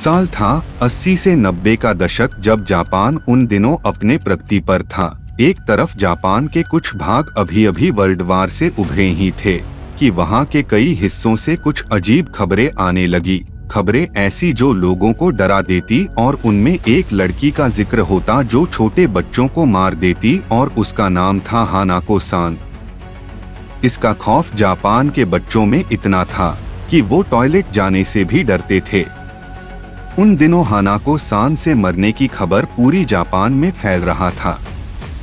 साल था 80 से 90 का दशक जब जापान उन दिनों अपने प्रगति पर था। एक तरफ़ जापान के कुछ भाग अभी अभी वर्ल्ड वार से उभरे ही थे, कि वहाँ के कई हिस्सों से कुछ अजीब खबरें आने लगी। खबरें ऐसी जो लोगों को डरा देती और उनमें एक लड़की का ज़िक्र होता जो छोटे बच्चों को मार देती और उसका नाम था हानाको सान इसका खौफ जापान के बच्चों में इतना था, कि वो टॉयलेट जाने से भी डरते थे। उन दिनों हाना को सान से मरने की खबर पूरी जापान में फैल रहा था।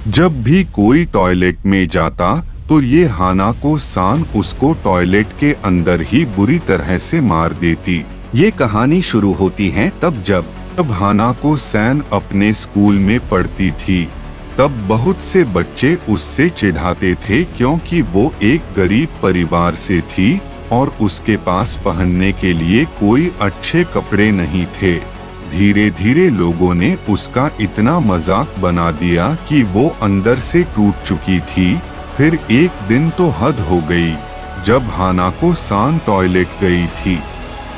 जब भी कोई टॉयलेट में जाता तो ये हाना को सान उसको टॉयलेट के अंदर ही बुरी तरह से मार देती। ये कहानी शुरू होती है तब जब तब हानाको सैन अपने स्कूल में पढ़ती थी, तब बहुत से बच्चे उससे चिढ़ाते थे क्योंकि वो एक गरीब परिवार से थी। और उसके पास पहनने के लिए कोई अच्छे कपड़े नहीं थे। धीरे धीरे लोगों ने उसका इतना मज़ाक बना दिया कि वो अंदर से टूट चुकी थी। फिर एक दिन तो हद हो गई, जब हाना को सान टॉयलेट गई थी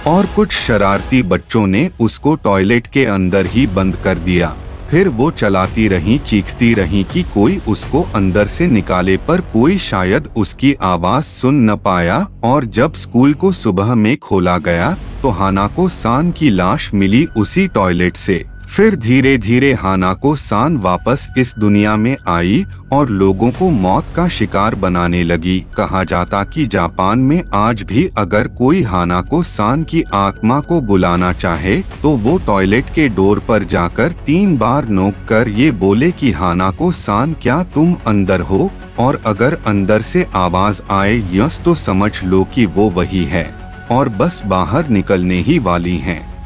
और कुछ शरारती बच्चों ने उसको टॉयलेट के अंदर ही बंद कर दिया। फिर वो चलाती रही, चीखती रही कि कोई उसको अंदर से निकाले पर कोई शायद उसकी आवाज़ सुन न पाया और जब स्कूल को सुबह में खोला गया तो हाना को सान की लाश मिली उसी टॉयलेट से। फिर धीरे धीरे हाना को सान वापस इस दुनिया में आई और लोगों को मौत का शिकार बनाने लगी। कहा जाता कि जापान में आज भी अगर कोई हाना को सान की आत्मा को बुलाना चाहे तो वो टॉयलेट के डोर पर जाकर तीन बार नोक कर ये बोले कि, हाना को सान, क्या तुम अंदर हो? और अगर अंदर से आवाज़ आए, यस तो समझ लो कि वो वही है और बस बाहर निकलने ही वाली हैं।